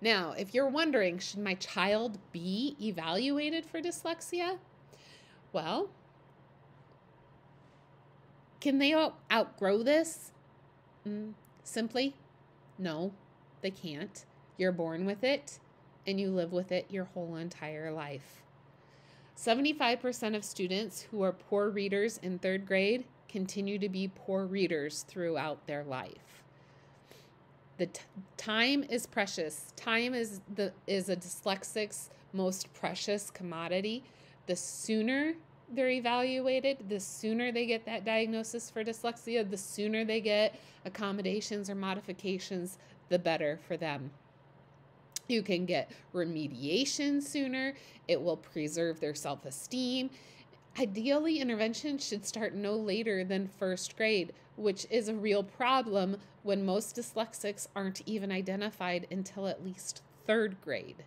Now, if you're wondering, should my child be evaluated for dyslexia? Well, can they outgrow this? Mm, simply, no, they can't. You're born with it and you live with it your whole entire life. 75% of students who are poor readers in third grade continue to be poor readers throughout their life. The time is precious. Time is the is a dyslexic's most precious commodity. The sooner they're evaluated, the sooner they get that diagnosis for dyslexia, the sooner they get accommodations or modifications, the better for them. You can get remediation sooner. It will preserve their self esteem. Ideally, intervention should start no later than first grade, which is a real problem when most dyslexics aren't even identified until at least third grade.